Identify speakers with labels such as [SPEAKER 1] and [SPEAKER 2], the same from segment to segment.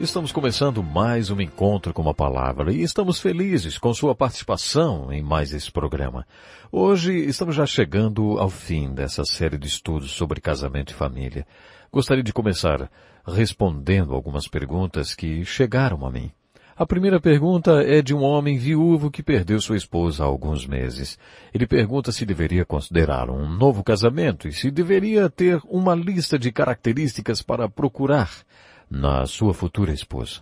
[SPEAKER 1] Estamos começando mais um encontro com a palavra e estamos felizes com sua participação em mais esse programa. Hoje estamos já chegando ao fim dessa série de estudos sobre casamento e família. Gostaria de começar respondendo algumas perguntas que chegaram a mim. A primeira pergunta é de um homem viúvo que perdeu sua esposa há alguns meses. Ele pergunta se deveria considerar um novo casamento e se deveria ter uma lista de características para procurar na sua futura esposa.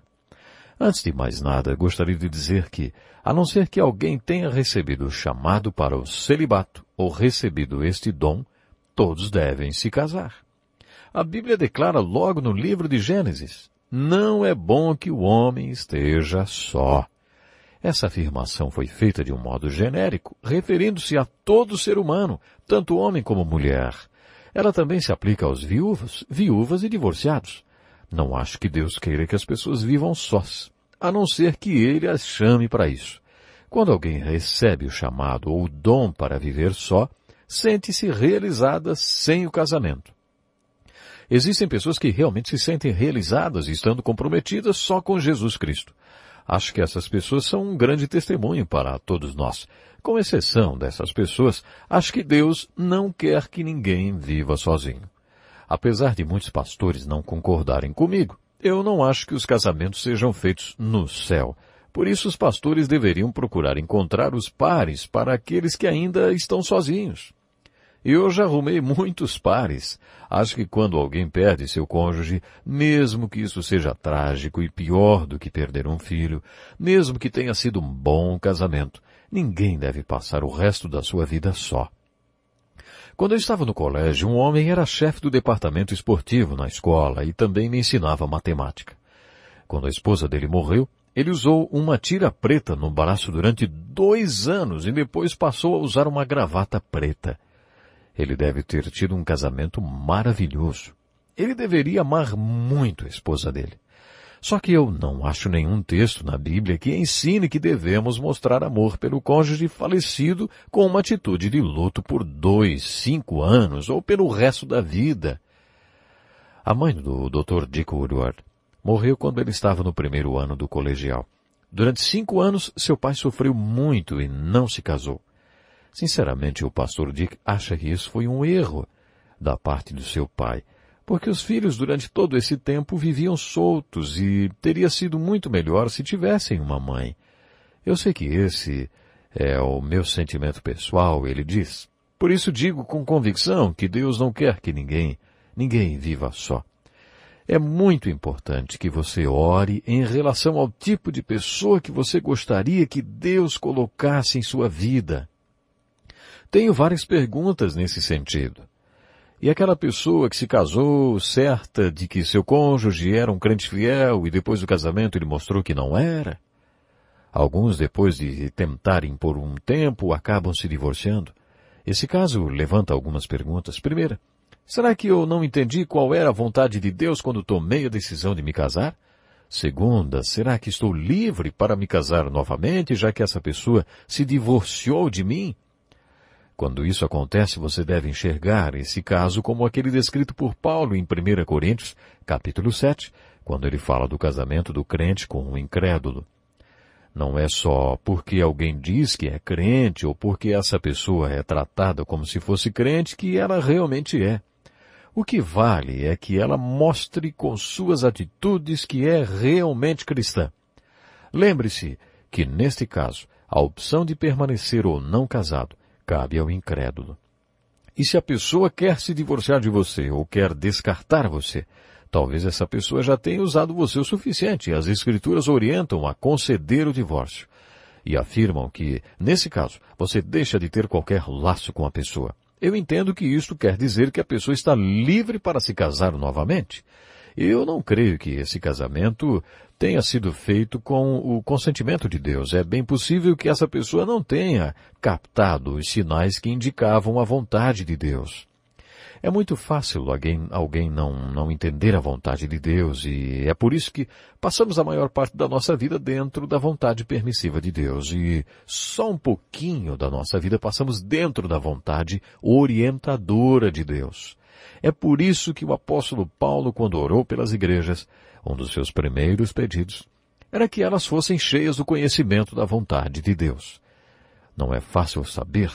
[SPEAKER 1] Antes de mais nada, gostaria de dizer que, a não ser que alguém tenha recebido o chamado para o celibato ou recebido este dom, todos devem se casar. A Bíblia declara logo no livro de Gênesis, não é bom que o homem esteja só. Essa afirmação foi feita de um modo genérico, referindo-se a todo ser humano, tanto homem como mulher. Ela também se aplica aos viúvos, viúvas e divorciados. Não acho que Deus queira que as pessoas vivam sós, a não ser que Ele as chame para isso. Quando alguém recebe o chamado ou o dom para viver só, sente-se realizada sem o casamento. Existem pessoas que realmente se sentem realizadas estando comprometidas só com Jesus Cristo. Acho que essas pessoas são um grande testemunho para todos nós. Com exceção dessas pessoas, acho que Deus não quer que ninguém viva sozinho. Apesar de muitos pastores não concordarem comigo, eu não acho que os casamentos sejam feitos no céu. Por isso os pastores deveriam procurar encontrar os pares para aqueles que ainda estão sozinhos. Eu já arrumei muitos pares. Acho que quando alguém perde seu cônjuge, mesmo que isso seja trágico e pior do que perder um filho, mesmo que tenha sido um bom casamento, ninguém deve passar o resto da sua vida só. Quando eu estava no colégio, um homem era chefe do departamento esportivo na escola e também me ensinava matemática. Quando a esposa dele morreu, ele usou uma tira preta no braço durante dois anos e depois passou a usar uma gravata preta. Ele deve ter tido um casamento maravilhoso. Ele deveria amar muito a esposa dele. Só que eu não acho nenhum texto na Bíblia que ensine que devemos mostrar amor pelo cônjuge falecido com uma atitude de luto por dois, cinco anos ou pelo resto da vida. A mãe do Dr. Dick Woodward morreu quando ele estava no primeiro ano do colegial. Durante cinco anos, seu pai sofreu muito e não se casou. Sinceramente, o pastor Dick acha que isso foi um erro da parte do seu pai porque os filhos durante todo esse tempo viviam soltos e teria sido muito melhor se tivessem uma mãe. Eu sei que esse é o meu sentimento pessoal, ele diz. Por isso digo com convicção que Deus não quer que ninguém, ninguém viva só. É muito importante que você ore em relação ao tipo de pessoa que você gostaria que Deus colocasse em sua vida. Tenho várias perguntas nesse sentido. E aquela pessoa que se casou certa de que seu cônjuge era um crente fiel e depois do casamento ele mostrou que não era? Alguns, depois de tentarem por um tempo, acabam se divorciando. Esse caso levanta algumas perguntas. Primeira, será que eu não entendi qual era a vontade de Deus quando tomei a decisão de me casar? Segunda, será que estou livre para me casar novamente, já que essa pessoa se divorciou de mim? Quando isso acontece, você deve enxergar esse caso como aquele descrito por Paulo em 1 Coríntios, capítulo 7, quando ele fala do casamento do crente com um incrédulo. Não é só porque alguém diz que é crente ou porque essa pessoa é tratada como se fosse crente que ela realmente é. O que vale é que ela mostre com suas atitudes que é realmente cristã. Lembre-se que, neste caso, a opção de permanecer ou não casado cabe ao incrédulo. E se a pessoa quer se divorciar de você ou quer descartar você, talvez essa pessoa já tenha usado você o suficiente as escrituras orientam a conceder o divórcio. E afirmam que, nesse caso, você deixa de ter qualquer laço com a pessoa. Eu entendo que isto quer dizer que a pessoa está livre para se casar novamente. Eu não creio que esse casamento tenha sido feito com o consentimento de Deus. É bem possível que essa pessoa não tenha captado os sinais que indicavam a vontade de Deus. É muito fácil alguém, alguém não, não entender a vontade de Deus e é por isso que passamos a maior parte da nossa vida dentro da vontade permissiva de Deus e só um pouquinho da nossa vida passamos dentro da vontade orientadora de Deus. É por isso que o apóstolo Paulo, quando orou pelas igrejas, um dos seus primeiros pedidos era que elas fossem cheias do conhecimento da vontade de Deus. Não é fácil saber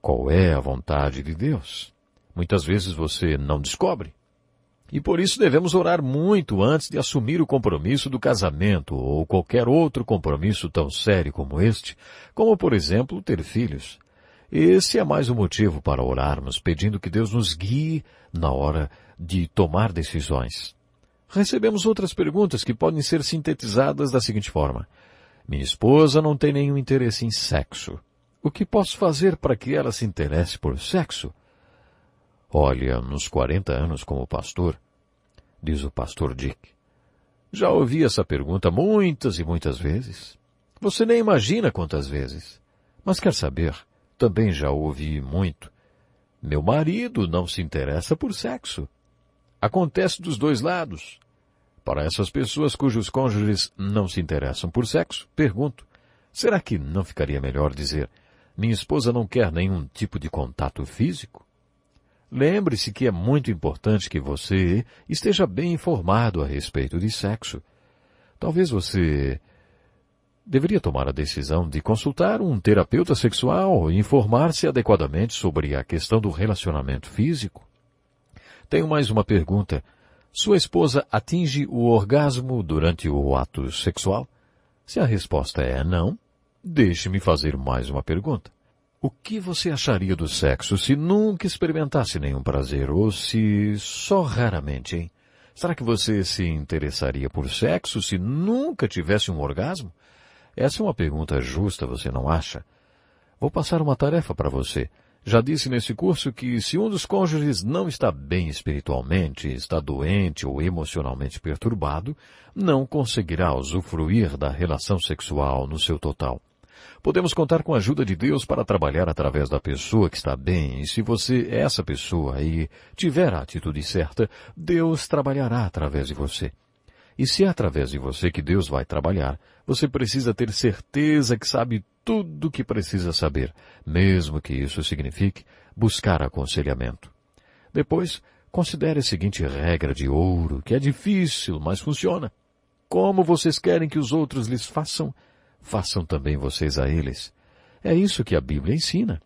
[SPEAKER 1] qual é a vontade de Deus. Muitas vezes você não descobre. E por isso devemos orar muito antes de assumir o compromisso do casamento ou qualquer outro compromisso tão sério como este, como por exemplo ter filhos. Esse é mais um motivo para orarmos, pedindo que Deus nos guie na hora de tomar decisões. Recebemos outras perguntas que podem ser sintetizadas da seguinte forma. Minha esposa não tem nenhum interesse em sexo. O que posso fazer para que ela se interesse por sexo? Olha, nos 40 anos como pastor, diz o pastor Dick, já ouvi essa pergunta muitas e muitas vezes. Você nem imagina quantas vezes. Mas quer saber? Também já ouvi muito. Meu marido não se interessa por sexo. Acontece dos dois lados. Para essas pessoas cujos cônjuges não se interessam por sexo, pergunto, será que não ficaria melhor dizer, minha esposa não quer nenhum tipo de contato físico? Lembre-se que é muito importante que você esteja bem informado a respeito de sexo. Talvez você deveria tomar a decisão de consultar um terapeuta sexual e informar-se adequadamente sobre a questão do relacionamento físico. Tenho mais uma pergunta. Sua esposa atinge o orgasmo durante o ato sexual? Se a resposta é não, deixe-me fazer mais uma pergunta. O que você acharia do sexo se nunca experimentasse nenhum prazer ou se só raramente, hein? Será que você se interessaria por sexo se nunca tivesse um orgasmo? Essa é uma pergunta justa, você não acha? Vou passar uma tarefa para você. Já disse nesse curso que se um dos cônjuges não está bem espiritualmente, está doente ou emocionalmente perturbado, não conseguirá usufruir da relação sexual no seu total. Podemos contar com a ajuda de Deus para trabalhar através da pessoa que está bem, e se você é essa pessoa e tiver a atitude certa, Deus trabalhará através de você. E se é através de você que Deus vai trabalhar, você precisa ter certeza que sabe tudo o que precisa saber, mesmo que isso signifique buscar aconselhamento. Depois, considere a seguinte regra de ouro, que é difícil, mas funciona. Como vocês querem que os outros lhes façam, façam também vocês a eles. É isso que a Bíblia ensina.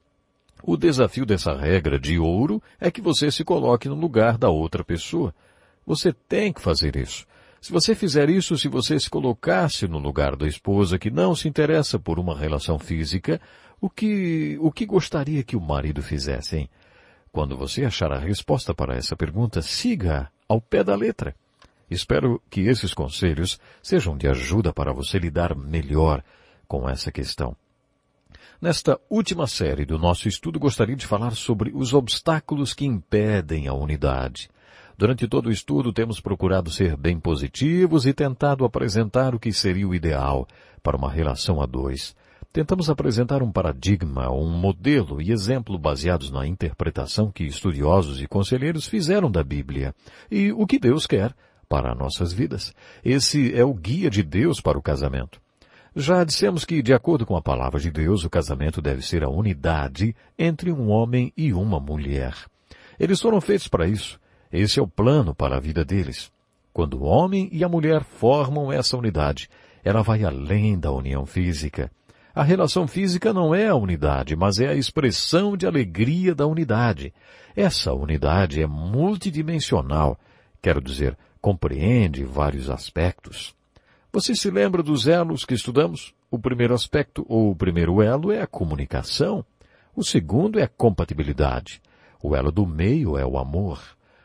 [SPEAKER 1] O desafio dessa regra de ouro é que você se coloque no lugar da outra pessoa. Você tem que fazer isso. Se você fizer isso, se você se colocasse no lugar da esposa que não se interessa por uma relação física, o que, o que gostaria que o marido fizesse, hein? Quando você achar a resposta para essa pergunta, siga ao pé da letra. Espero que esses conselhos sejam de ajuda para você lidar melhor com essa questão. Nesta última série do nosso estudo, gostaria de falar sobre os obstáculos que impedem a unidade. Durante todo o estudo, temos procurado ser bem positivos e tentado apresentar o que seria o ideal para uma relação a dois. Tentamos apresentar um paradigma, um modelo e exemplo baseados na interpretação que estudiosos e conselheiros fizeram da Bíblia e o que Deus quer para nossas vidas. Esse é o guia de Deus para o casamento. Já dissemos que, de acordo com a palavra de Deus, o casamento deve ser a unidade entre um homem e uma mulher. Eles foram feitos para isso. Esse é o plano para a vida deles. Quando o homem e a mulher formam essa unidade, ela vai além da união física. A relação física não é a unidade, mas é a expressão de alegria da unidade. Essa unidade é multidimensional, quero dizer, compreende vários aspectos. Você se lembra dos elos que estudamos? O primeiro aspecto, ou o primeiro elo, é a comunicação. O segundo é a compatibilidade. O elo do meio é o amor.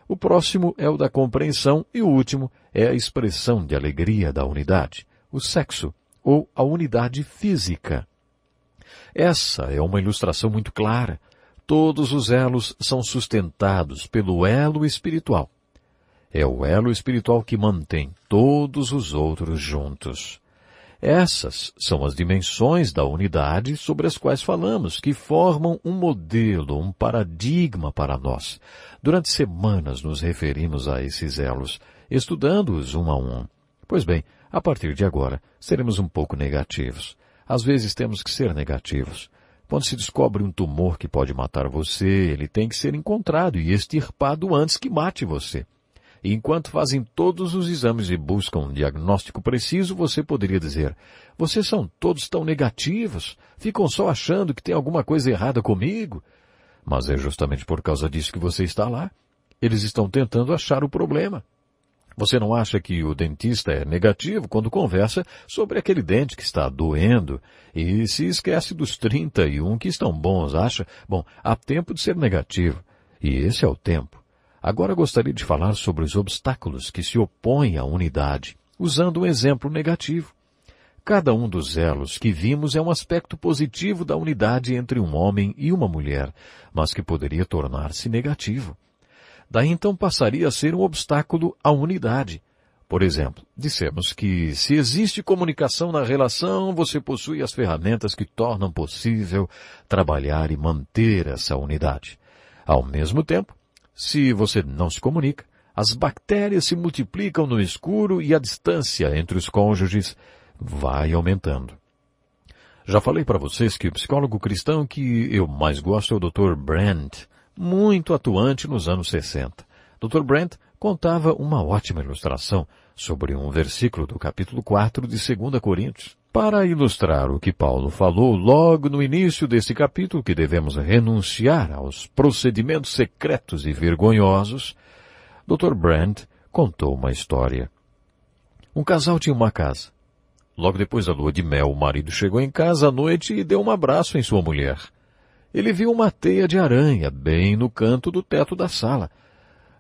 [SPEAKER 1] O próximo é o da compreensão e o último é a expressão de alegria da unidade, o sexo, ou a unidade física. Essa é uma ilustração muito clara. Todos os elos são sustentados pelo elo espiritual. É o elo espiritual que mantém todos os outros juntos. Essas são as dimensões da unidade sobre as quais falamos, que formam um modelo, um paradigma para nós. Durante semanas nos referimos a esses elos, estudando-os um a um. Pois bem, a partir de agora, seremos um pouco negativos. Às vezes temos que ser negativos. Quando se descobre um tumor que pode matar você, ele tem que ser encontrado e extirpado antes que mate você. Enquanto fazem todos os exames e buscam um diagnóstico preciso, você poderia dizer, vocês são todos tão negativos, ficam só achando que tem alguma coisa errada comigo. Mas é justamente por causa disso que você está lá. Eles estão tentando achar o problema. Você não acha que o dentista é negativo quando conversa sobre aquele dente que está doendo e se esquece dos 31 que estão bons, acha? Bom, há tempo de ser negativo. E esse é o tempo. Agora gostaria de falar sobre os obstáculos que se opõem à unidade, usando um exemplo negativo. Cada um dos elos que vimos é um aspecto positivo da unidade entre um homem e uma mulher, mas que poderia tornar-se negativo. Daí então passaria a ser um obstáculo à unidade. Por exemplo, dissemos que se existe comunicação na relação, você possui as ferramentas que tornam possível trabalhar e manter essa unidade. Ao mesmo tempo, se você não se comunica, as bactérias se multiplicam no escuro e a distância entre os cônjuges vai aumentando. Já falei para vocês que o psicólogo cristão que eu mais gosto é o Dr. Brandt, muito atuante nos anos 60. Dr. Brent contava uma ótima ilustração sobre um versículo do capítulo 4 de 2 Coríntios. Para ilustrar o que Paulo falou logo no início desse capítulo, que devemos renunciar aos procedimentos secretos e vergonhosos, Dr. Brandt contou uma história. Um casal tinha uma casa. Logo depois da lua de mel, o marido chegou em casa à noite e deu um abraço em sua mulher ele viu uma teia de aranha bem no canto do teto da sala,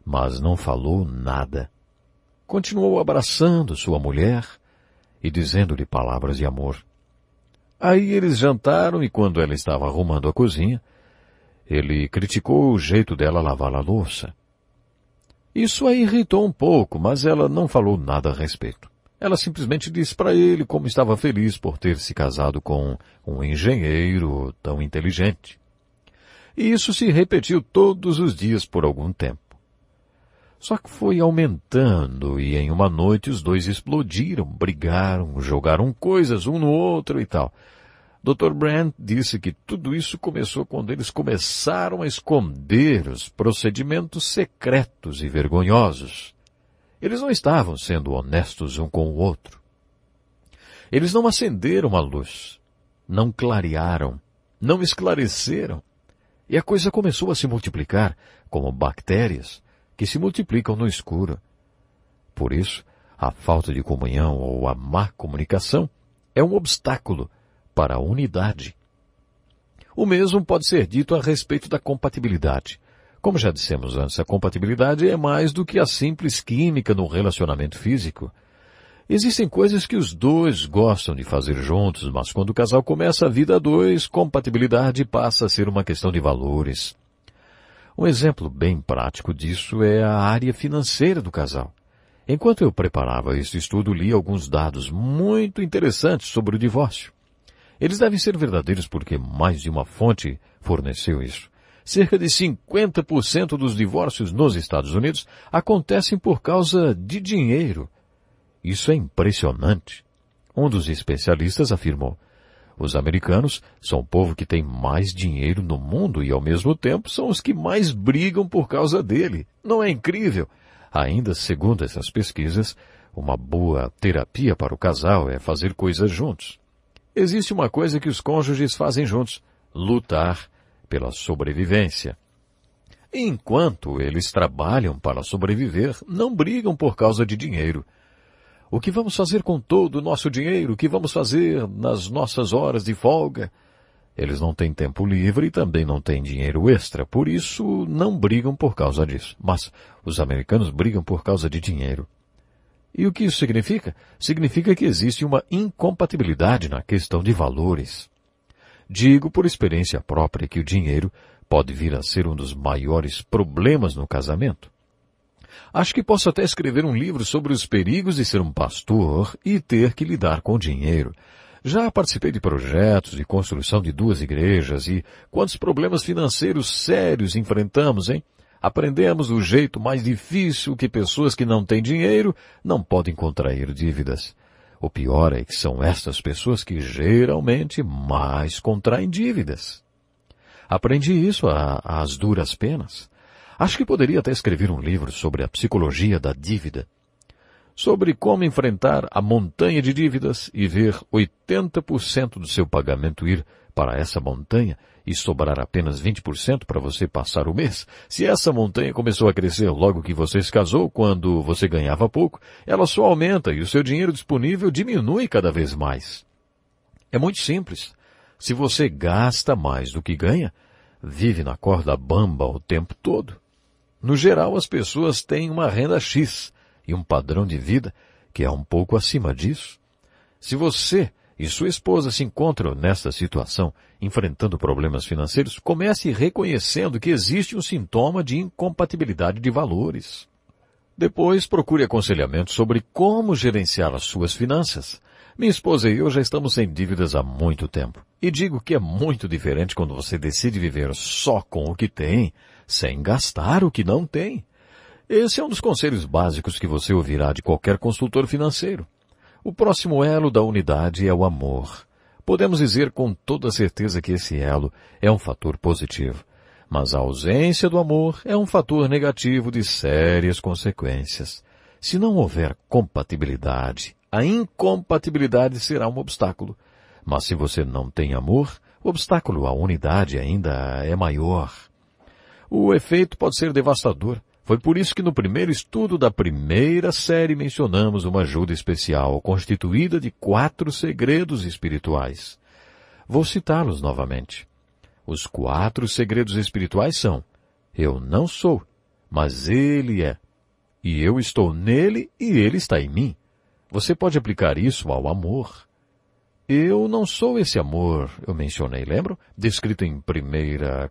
[SPEAKER 1] mas não falou nada. Continuou abraçando sua mulher e dizendo-lhe palavras de amor. Aí eles jantaram e quando ela estava arrumando a cozinha, ele criticou o jeito dela lavar a louça. Isso a irritou um pouco, mas ela não falou nada a respeito. Ela simplesmente disse para ele como estava feliz por ter se casado com um engenheiro tão inteligente. E isso se repetiu todos os dias por algum tempo. Só que foi aumentando e em uma noite os dois explodiram, brigaram, jogaram coisas um no outro e tal. Dr. Brandt disse que tudo isso começou quando eles começaram a esconder os procedimentos secretos e vergonhosos. Eles não estavam sendo honestos um com o outro. Eles não acenderam a luz, não clarearam, não esclareceram, e a coisa começou a se multiplicar como bactérias que se multiplicam no escuro. Por isso, a falta de comunhão ou a má comunicação é um obstáculo para a unidade. O mesmo pode ser dito a respeito da compatibilidade. Como já dissemos antes, a compatibilidade é mais do que a simples química no relacionamento físico. Existem coisas que os dois gostam de fazer juntos, mas quando o casal começa a vida a dois, compatibilidade passa a ser uma questão de valores. Um exemplo bem prático disso é a área financeira do casal. Enquanto eu preparava este estudo, li alguns dados muito interessantes sobre o divórcio. Eles devem ser verdadeiros porque mais de uma fonte forneceu isso. Cerca de 50% dos divórcios nos Estados Unidos acontecem por causa de dinheiro isso é impressionante. Um dos especialistas afirmou, os americanos são o povo que tem mais dinheiro no mundo e ao mesmo tempo são os que mais brigam por causa dele. Não é incrível? Ainda segundo essas pesquisas, uma boa terapia para o casal é fazer coisas juntos. Existe uma coisa que os cônjuges fazem juntos, lutar pela sobrevivência. Enquanto eles trabalham para sobreviver, não brigam por causa de dinheiro. O que vamos fazer com todo o nosso dinheiro? O que vamos fazer nas nossas horas de folga? Eles não têm tempo livre e também não têm dinheiro extra, por isso não brigam por causa disso. Mas os americanos brigam por causa de dinheiro. E o que isso significa? Significa que existe uma incompatibilidade na questão de valores. Digo por experiência própria que o dinheiro pode vir a ser um dos maiores problemas no casamento. Acho que posso até escrever um livro sobre os perigos de ser um pastor e ter que lidar com dinheiro. Já participei de projetos de construção de duas igrejas e quantos problemas financeiros sérios enfrentamos, hein? Aprendemos o jeito mais difícil que pessoas que não têm dinheiro não podem contrair dívidas. O pior é que são estas pessoas que geralmente mais contraem dívidas. Aprendi isso às duras penas. Acho que poderia até escrever um livro sobre a psicologia da dívida. Sobre como enfrentar a montanha de dívidas e ver 80% do seu pagamento ir para essa montanha e sobrar apenas 20% para você passar o mês, se essa montanha começou a crescer logo que você se casou, quando você ganhava pouco, ela só aumenta e o seu dinheiro disponível diminui cada vez mais. É muito simples. Se você gasta mais do que ganha, vive na corda bamba o tempo todo. No geral, as pessoas têm uma renda X e um padrão de vida que é um pouco acima disso. Se você e sua esposa se encontram nesta situação, enfrentando problemas financeiros, comece reconhecendo que existe um sintoma de incompatibilidade de valores. Depois, procure aconselhamento sobre como gerenciar as suas finanças. Minha esposa e eu já estamos sem dívidas há muito tempo. E digo que é muito diferente quando você decide viver só com o que tem, sem gastar o que não tem. Esse é um dos conselhos básicos que você ouvirá de qualquer consultor financeiro. O próximo elo da unidade é o amor. Podemos dizer com toda certeza que esse elo é um fator positivo, mas a ausência do amor é um fator negativo de sérias consequências. Se não houver compatibilidade, a incompatibilidade será um obstáculo. Mas se você não tem amor, o obstáculo à unidade ainda é maior. O efeito pode ser devastador. Foi por isso que no primeiro estudo da primeira série mencionamos uma ajuda especial constituída de quatro segredos espirituais. Vou citá-los novamente. Os quatro segredos espirituais são: Eu não sou, mas Ele é. E eu estou nele e Ele está em mim. Você pode aplicar isso ao amor. Eu não sou esse amor, eu mencionei, lembram? Descrito em 1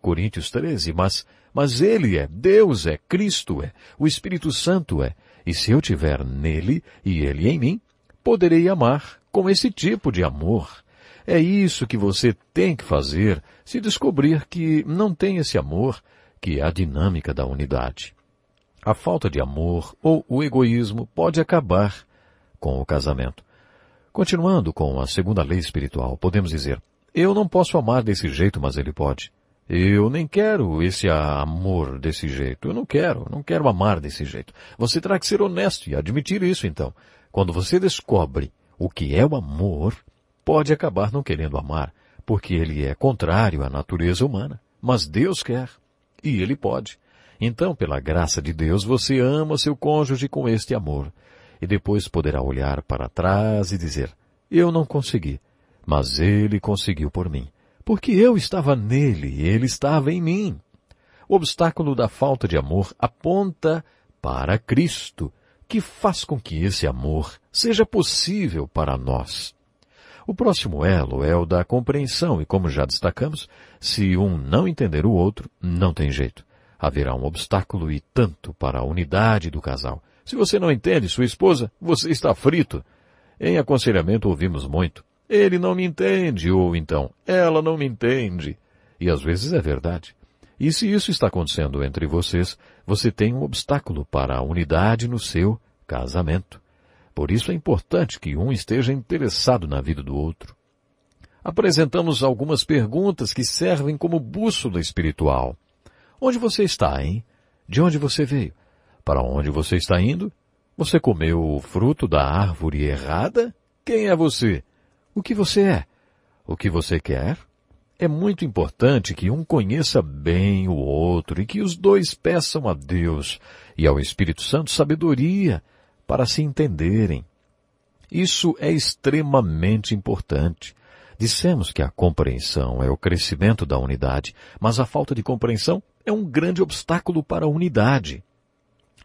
[SPEAKER 1] Coríntios 13, mas, mas Ele é, Deus é, Cristo é, o Espírito Santo é. E se eu tiver nele e Ele em mim, poderei amar com esse tipo de amor. É isso que você tem que fazer se descobrir que não tem esse amor, que é a dinâmica da unidade. A falta de amor ou o egoísmo pode acabar com o casamento. Continuando com a segunda lei espiritual, podemos dizer, eu não posso amar desse jeito, mas ele pode. Eu nem quero esse amor desse jeito. Eu não quero, não quero amar desse jeito. Você terá que ser honesto e admitir isso então. Quando você descobre o que é o amor, pode acabar não querendo amar, porque ele é contrário à natureza humana. Mas Deus quer. E ele pode. Então, pela graça de Deus, você ama seu cônjuge com este amor e depois poderá olhar para trás e dizer, eu não consegui, mas ele conseguiu por mim, porque eu estava nele e ele estava em mim. O obstáculo da falta de amor aponta para Cristo, que faz com que esse amor seja possível para nós. O próximo elo é o da compreensão e, como já destacamos, se um não entender o outro, não tem jeito. Haverá um obstáculo e tanto para a unidade do casal, se você não entende sua esposa, você está frito. Em aconselhamento ouvimos muito. Ele não me entende, ou então, ela não me entende. E às vezes é verdade. E se isso está acontecendo entre vocês, você tem um obstáculo para a unidade no seu casamento. Por isso é importante que um esteja interessado na vida do outro. Apresentamos algumas perguntas que servem como bússola espiritual. Onde você está, hein? De onde você veio? Para onde você está indo? Você comeu o fruto da árvore errada? Quem é você? O que você é? O que você quer? É muito importante que um conheça bem o outro e que os dois peçam a Deus e ao Espírito Santo sabedoria para se entenderem. Isso é extremamente importante. Dissemos que a compreensão é o crescimento da unidade, mas a falta de compreensão é um grande obstáculo para a unidade.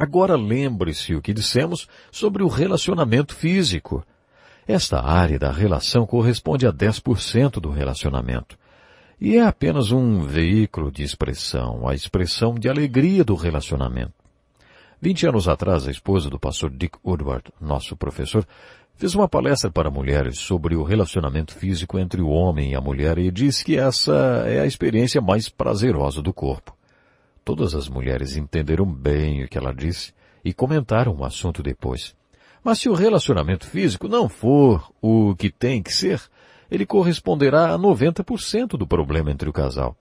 [SPEAKER 1] Agora lembre-se o que dissemos sobre o relacionamento físico. Esta área da relação corresponde a 10% do relacionamento. E é apenas um veículo de expressão, a expressão de alegria do relacionamento. Vinte anos atrás, a esposa do pastor Dick Woodward, nosso professor, fez uma palestra para mulheres sobre o relacionamento físico entre o homem e a mulher e disse que essa é a experiência mais prazerosa do corpo. Todas as mulheres entenderam bem o que ela disse e comentaram o assunto depois. Mas se o relacionamento físico não for o que tem que ser, ele corresponderá a 90% do problema entre o casal.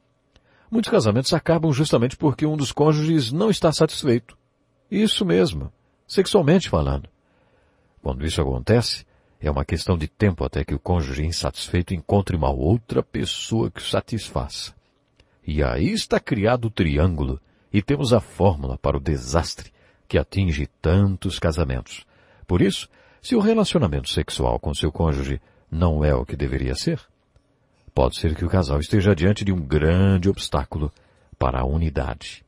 [SPEAKER 1] Muitos casamentos acabam justamente porque um dos cônjuges não está satisfeito. Isso mesmo, sexualmente falando. Quando isso acontece, é uma questão de tempo até que o cônjuge insatisfeito encontre uma outra pessoa que o satisfaça. E aí está criado o triângulo e temos a fórmula para o desastre que atinge tantos casamentos. Por isso, se o relacionamento sexual com seu cônjuge não é o que deveria ser, pode ser que o casal esteja diante de um grande obstáculo para a unidade.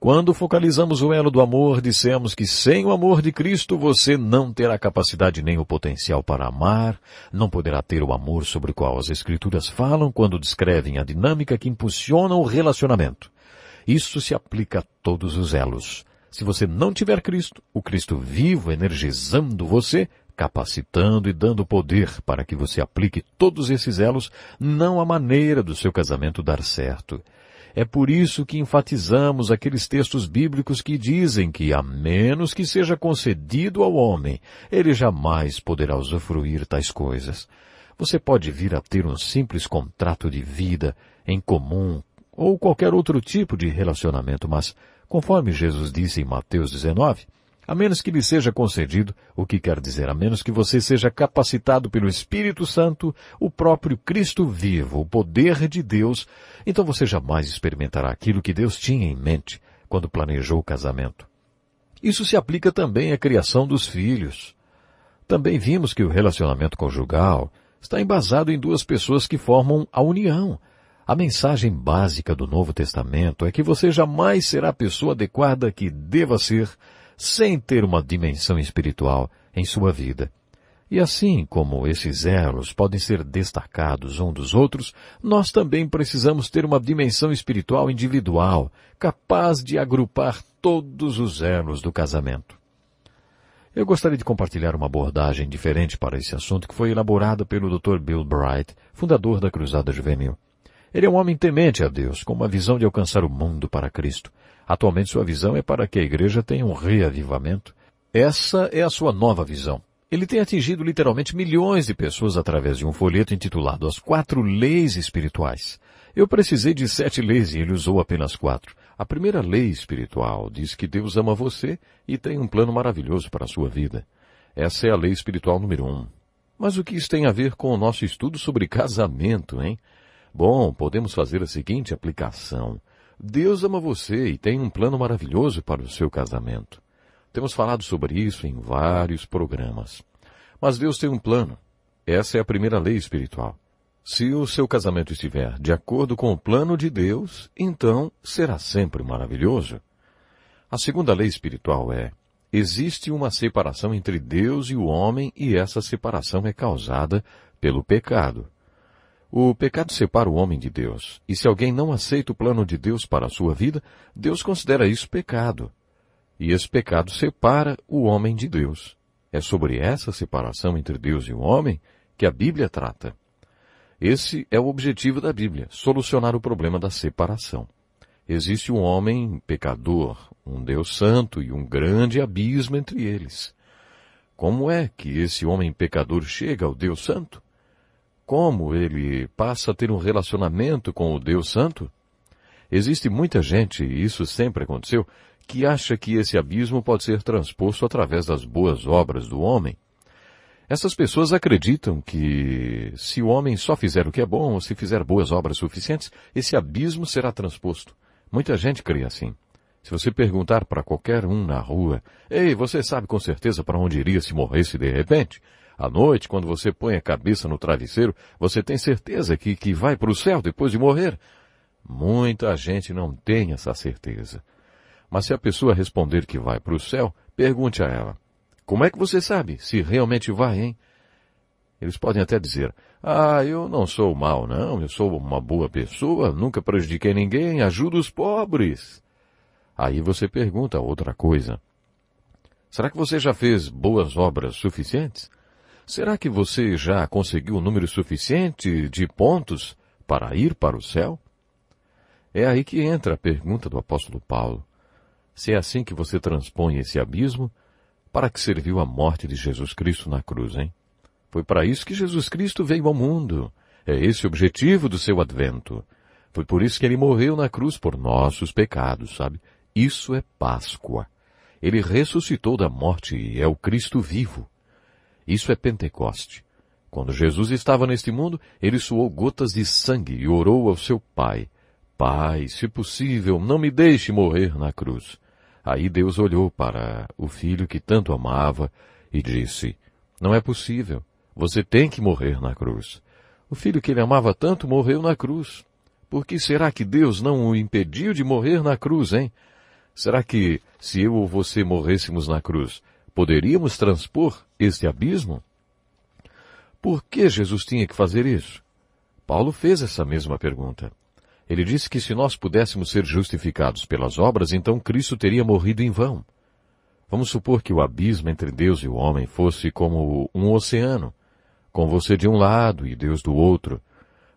[SPEAKER 1] Quando focalizamos o elo do amor, dissemos que sem o amor de Cristo você não terá capacidade nem o potencial para amar, não poderá ter o amor sobre o qual as Escrituras falam quando descrevem a dinâmica que impulsiona o relacionamento. Isso se aplica a todos os elos. Se você não tiver Cristo, o Cristo vivo energizando você, capacitando e dando poder para que você aplique todos esses elos, não há maneira do seu casamento dar certo. É por isso que enfatizamos aqueles textos bíblicos que dizem que, a menos que seja concedido ao homem, ele jamais poderá usufruir tais coisas. Você pode vir a ter um simples contrato de vida em comum ou qualquer outro tipo de relacionamento, mas, conforme Jesus disse em Mateus 19, a menos que lhe seja concedido, o que quer dizer, a menos que você seja capacitado pelo Espírito Santo, o próprio Cristo vivo, o poder de Deus, então você jamais experimentará aquilo que Deus tinha em mente quando planejou o casamento. Isso se aplica também à criação dos filhos. Também vimos que o relacionamento conjugal está embasado em duas pessoas que formam a união. A mensagem básica do Novo Testamento é que você jamais será a pessoa adequada que deva ser sem ter uma dimensão espiritual em sua vida. E assim como esses elos podem ser destacados um dos outros, nós também precisamos ter uma dimensão espiritual individual, capaz de agrupar todos os elos do casamento. Eu gostaria de compartilhar uma abordagem diferente para esse assunto que foi elaborada pelo Dr. Bill Bright, fundador da Cruzada Juvenil. Ele é um homem temente a Deus, com uma visão de alcançar o mundo para Cristo. Atualmente sua visão é para que a igreja tenha um reavivamento. Essa é a sua nova visão. Ele tem atingido literalmente milhões de pessoas através de um folheto intitulado As Quatro Leis Espirituais. Eu precisei de sete leis e ele usou apenas quatro. A primeira lei espiritual diz que Deus ama você e tem um plano maravilhoso para a sua vida. Essa é a lei espiritual número um. Mas o que isso tem a ver com o nosso estudo sobre casamento, hein? Bom, podemos fazer a seguinte aplicação. Deus ama você e tem um plano maravilhoso para o seu casamento. Temos falado sobre isso em vários programas. Mas Deus tem um plano. Essa é a primeira lei espiritual. Se o seu casamento estiver de acordo com o plano de Deus, então será sempre maravilhoso. A segunda lei espiritual é: existe uma separação entre Deus e o homem e essa separação é causada pelo pecado. O pecado separa o homem de Deus, e se alguém não aceita o plano de Deus para a sua vida, Deus considera isso pecado. E esse pecado separa o homem de Deus. É sobre essa separação entre Deus e o homem que a Bíblia trata. Esse é o objetivo da Bíblia, solucionar o problema da separação. Existe um homem pecador, um Deus santo e um grande abismo entre eles. Como é que esse homem pecador chega ao Deus santo? Como ele passa a ter um relacionamento com o Deus Santo? Existe muita gente, e isso sempre aconteceu, que acha que esse abismo pode ser transposto através das boas obras do homem. Essas pessoas acreditam que se o homem só fizer o que é bom, ou se fizer boas obras suficientes, esse abismo será transposto. Muita gente crê assim. Se você perguntar para qualquer um na rua, ei, você sabe com certeza para onde iria se morresse de repente? À noite, quando você põe a cabeça no travesseiro, você tem certeza que, que vai para o céu depois de morrer? Muita gente não tem essa certeza. Mas se a pessoa responder que vai para o céu, pergunte a ela: Como é que você sabe se realmente vai, hein? Eles podem até dizer: Ah, eu não sou mal, não, eu sou uma boa pessoa, nunca prejudiquei ninguém, ajudo os pobres. Aí você pergunta outra coisa. Será que você já fez boas obras suficientes? Será que você já conseguiu o um número suficiente de pontos para ir para o céu? É aí que entra a pergunta do apóstolo Paulo. Se é assim que você transpõe esse abismo, Para que serviu a morte de Jesus Cristo na cruz, hein? Foi para isso que Jesus Cristo veio ao mundo. É esse o objetivo do seu advento. Foi por isso que ele morreu na cruz por nossos pecados, sabe? Isso é Páscoa. Ele ressuscitou da morte e é o Cristo vivo. Isso é Pentecoste. Quando Jesus estava neste mundo, ele suou gotas de sangue e orou ao seu Pai. Pai, se possível, não me deixe morrer na cruz. Aí Deus olhou para o filho que tanto amava e disse, não é possível. Você tem que morrer na cruz. O filho que ele amava tanto morreu na cruz. Por que será que Deus não o impediu de morrer na cruz, hein? Será que, se eu ou você morrêssemos na cruz, poderíamos transpor este abismo? Por que Jesus tinha que fazer isso? Paulo fez essa mesma pergunta. Ele disse que se nós pudéssemos ser justificados pelas obras, então Cristo teria morrido em vão. Vamos supor que o abismo entre Deus e o homem fosse como um oceano, com você de um lado e Deus do outro.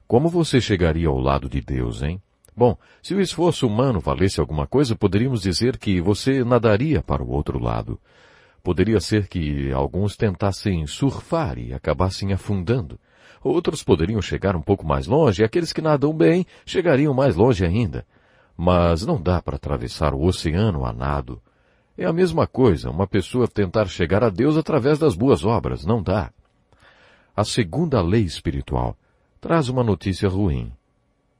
[SPEAKER 1] Como você chegaria ao lado de Deus, hein? Bom, se o esforço humano valesse alguma coisa, poderíamos dizer que você nadaria para o outro lado. Poderia ser que alguns tentassem surfar e acabassem afundando. Outros poderiam chegar um pouco mais longe e aqueles que nadam bem chegariam mais longe ainda. Mas não dá para atravessar o oceano a nado. É a mesma coisa uma pessoa tentar chegar a Deus através das boas obras. Não dá. A segunda lei espiritual traz uma notícia ruim.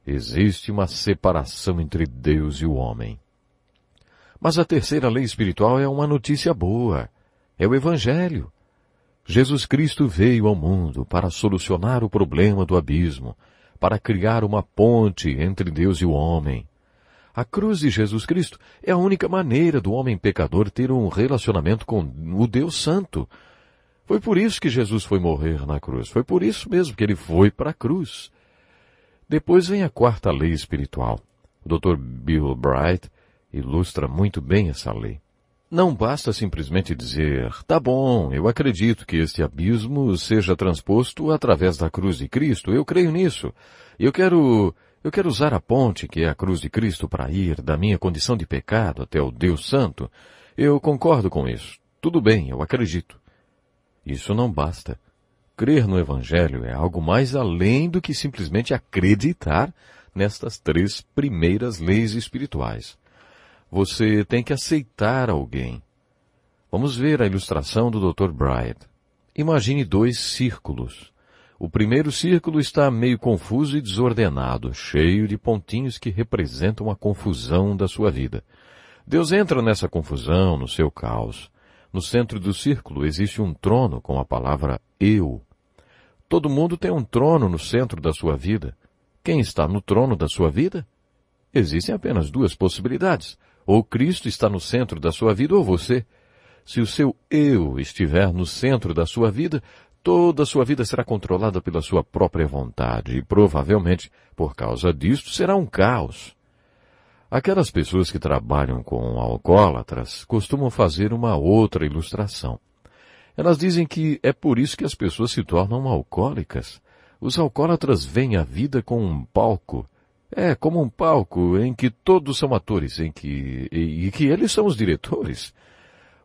[SPEAKER 1] Existe uma separação entre Deus e o homem. Mas a terceira lei espiritual é uma notícia boa. É o Evangelho. Jesus Cristo veio ao mundo para solucionar o problema do abismo, para criar uma ponte entre Deus e o homem. A cruz de Jesus Cristo é a única maneira do homem pecador ter um relacionamento com o Deus Santo. Foi por isso que Jesus foi morrer na cruz. Foi por isso mesmo que ele foi para a cruz. Depois vem a quarta lei espiritual. O Dr. Bill Bright ilustra muito bem essa lei. Não basta simplesmente dizer, tá bom, eu acredito que este abismo seja transposto através da cruz de Cristo, eu creio nisso. Eu quero, eu quero usar a ponte que é a cruz de Cristo para ir da minha condição de pecado até o Deus Santo. Eu concordo com isso. Tudo bem, eu acredito. Isso não basta. Crer no Evangelho é algo mais além do que simplesmente acreditar nestas três primeiras leis espirituais. Você tem que aceitar alguém. Vamos ver a ilustração do Dr. Bryant. Imagine dois círculos. O primeiro círculo está meio confuso e desordenado, cheio de pontinhos que representam a confusão da sua vida. Deus entra nessa confusão, no seu caos. No centro do círculo existe um trono com a palavra eu. Todo mundo tem um trono no centro da sua vida. Quem está no trono da sua vida? Existem apenas duas possibilidades. Ou Cristo está no centro da sua vida ou você. Se o seu eu estiver no centro da sua vida, toda a sua vida será controlada pela sua própria vontade e provavelmente, por causa disto, será um caos. Aquelas pessoas que trabalham com alcoólatras costumam fazer uma outra ilustração. Elas dizem que é por isso que as pessoas se tornam alcoólicas. Os alcoólatras veem a vida com um palco é como um palco em que todos são atores, em que, e, e que eles são os diretores.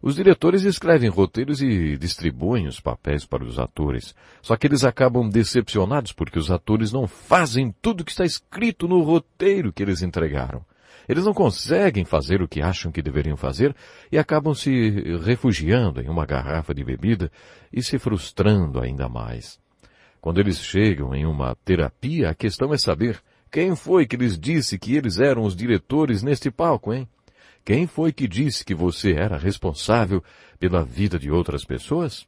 [SPEAKER 1] Os diretores escrevem roteiros e distribuem os papéis para os atores. Só que eles acabam decepcionados porque os atores não fazem tudo que está escrito no roteiro que eles entregaram. Eles não conseguem fazer o que acham que deveriam fazer e acabam se refugiando em uma garrafa de bebida e se frustrando ainda mais. Quando eles chegam em uma terapia, a questão é saber quem foi que lhes disse que eles eram os diretores neste palco, hein? Quem foi que disse que você era responsável pela vida de outras pessoas?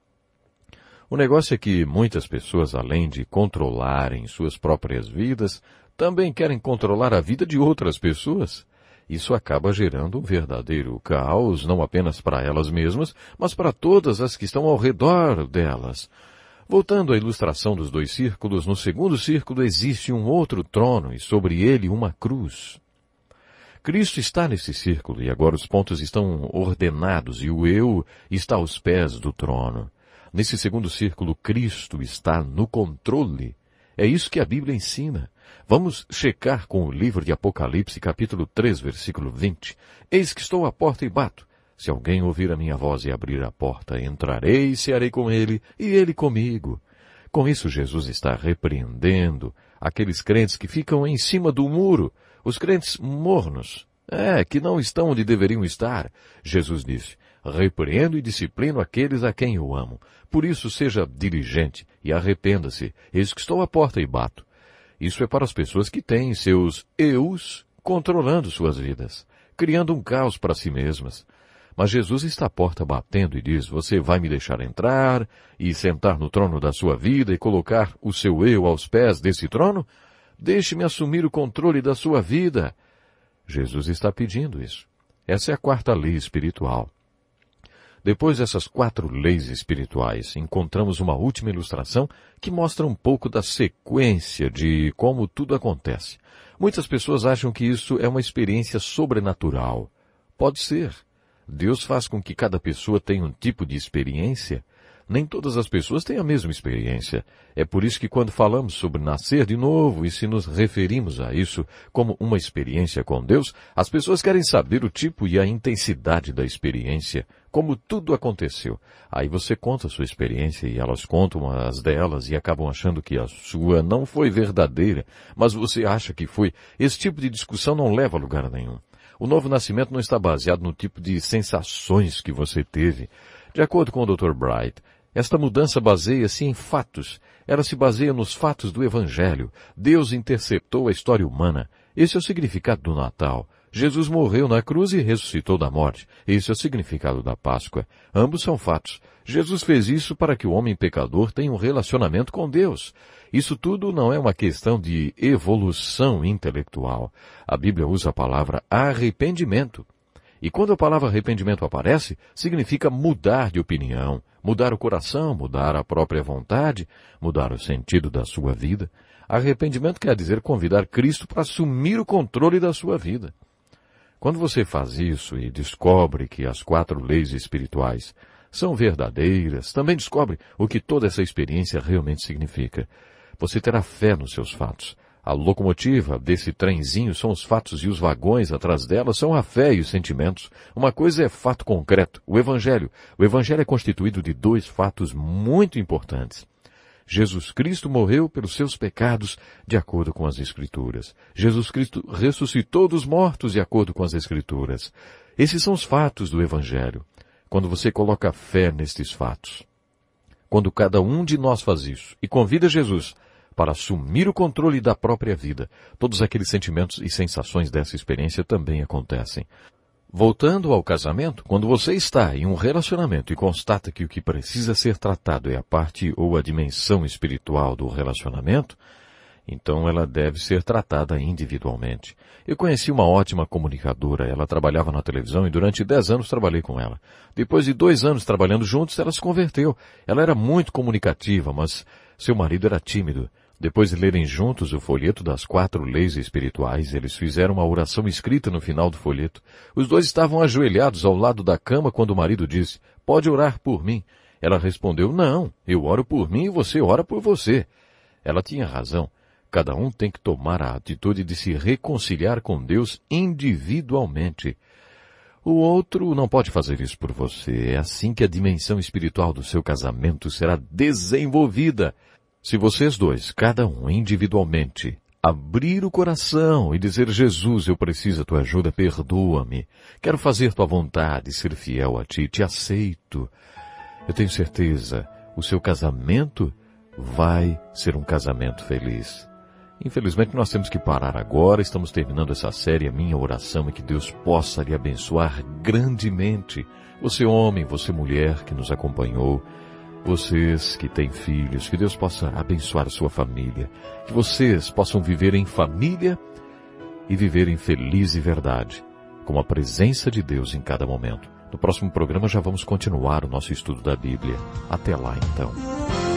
[SPEAKER 1] O negócio é que muitas pessoas, além de controlarem suas próprias vidas, também querem controlar a vida de outras pessoas. Isso acaba gerando um verdadeiro caos, não apenas para elas mesmas, mas para todas as que estão ao redor delas. Voltando à ilustração dos dois círculos, no segundo círculo existe um outro trono e sobre ele uma cruz. Cristo está nesse círculo e agora os pontos estão ordenados e o eu está aos pés do trono. Nesse segundo círculo, Cristo está no controle. É isso que a Bíblia ensina. Vamos checar com o livro de Apocalipse, capítulo 3, versículo 20. Eis que estou à porta e bato. Se alguém ouvir a minha voz e abrir a porta, entrarei e cearei com ele, e ele comigo. Com isso, Jesus está repreendendo aqueles crentes que ficam em cima do muro, os crentes mornos, é, que não estão onde deveriam estar. Jesus disse, repreendo e disciplino aqueles a quem eu amo. Por isso seja diligente e arrependa-se. Eis que estou à porta e bato. Isso é para as pessoas que têm seus eus controlando suas vidas, criando um caos para si mesmas. Mas Jesus está à porta batendo e diz, você vai me deixar entrar e sentar no trono da sua vida e colocar o seu eu aos pés desse trono? Deixe-me assumir o controle da sua vida. Jesus está pedindo isso. Essa é a quarta lei espiritual. Depois dessas quatro leis espirituais, encontramos uma última ilustração que mostra um pouco da sequência de como tudo acontece. Muitas pessoas acham que isso é uma experiência sobrenatural. Pode ser. Deus faz com que cada pessoa tenha um tipo de experiência nem todas as pessoas têm a mesma experiência. É por isso que quando falamos sobre nascer de novo e se nos referimos a isso como uma experiência com Deus, as pessoas querem saber o tipo e a intensidade da experiência, como tudo aconteceu. Aí você conta a sua experiência e elas contam as delas e acabam achando que a sua não foi verdadeira, mas você acha que foi. Esse tipo de discussão não leva a lugar nenhum. O novo nascimento não está baseado no tipo de sensações que você teve. De acordo com o Dr. Bright, esta mudança baseia-se em fatos. Ela se baseia nos fatos do Evangelho. Deus interceptou a história humana. Esse é o significado do Natal. Jesus morreu na cruz e ressuscitou da morte. Esse é o significado da Páscoa. Ambos são fatos. Jesus fez isso para que o homem pecador tenha um relacionamento com Deus. Isso tudo não é uma questão de evolução intelectual. A Bíblia usa a palavra arrependimento. E quando a palavra arrependimento aparece, significa mudar de opinião, mudar o coração, mudar a própria vontade, mudar o sentido da sua vida. Arrependimento quer dizer convidar Cristo para assumir o controle da sua vida. Quando você faz isso e descobre que as quatro leis espirituais são verdadeiras, também descobre o que toda essa experiência realmente significa. Você terá fé nos seus fatos, a locomotiva desse trenzinho são os fatos e os vagões atrás dela são a fé e os sentimentos. Uma coisa é fato concreto, o Evangelho. O Evangelho é constituído de dois fatos muito importantes. Jesus Cristo morreu pelos seus pecados, de acordo com as Escrituras. Jesus Cristo ressuscitou dos mortos, de acordo com as Escrituras. Esses são os fatos do Evangelho. Quando você coloca fé nestes fatos, quando cada um de nós faz isso e convida Jesus para assumir o controle da própria vida. Todos aqueles sentimentos e sensações dessa experiência também acontecem. Voltando ao casamento, quando você está em um relacionamento e constata que o que precisa ser tratado é a parte ou a dimensão espiritual do relacionamento, então ela deve ser tratada individualmente. Eu conheci uma ótima comunicadora, ela trabalhava na televisão e durante dez anos trabalhei com ela. Depois de dois anos trabalhando juntos, ela se converteu. Ela era muito comunicativa, mas seu marido era tímido. Depois de lerem juntos o folheto das quatro leis espirituais, eles fizeram uma oração escrita no final do folheto. Os dois estavam ajoelhados ao lado da cama quando o marido disse, pode orar por mim. Ela respondeu, não, eu oro por mim e você ora por você. Ela tinha razão. Cada um tem que tomar a atitude de se reconciliar com Deus individualmente. O outro não pode fazer isso por você. É assim que a dimensão espiritual do seu casamento será desenvolvida. Se vocês dois, cada um individualmente, abrir o coração e dizer, Jesus, eu preciso da tua ajuda, perdoa-me. Quero fazer tua vontade, ser fiel a ti, te aceito. Eu tenho certeza, o seu casamento vai ser um casamento feliz. Infelizmente nós temos que parar agora, estamos terminando essa série. A minha oração é que Deus possa lhe abençoar grandemente. Você homem, você mulher que nos acompanhou, vocês que têm filhos, que Deus possa abençoar sua família, que vocês possam viver em família e viver em feliz e verdade, com a presença de Deus em cada momento. No próximo programa já vamos continuar o nosso estudo da Bíblia. Até lá então.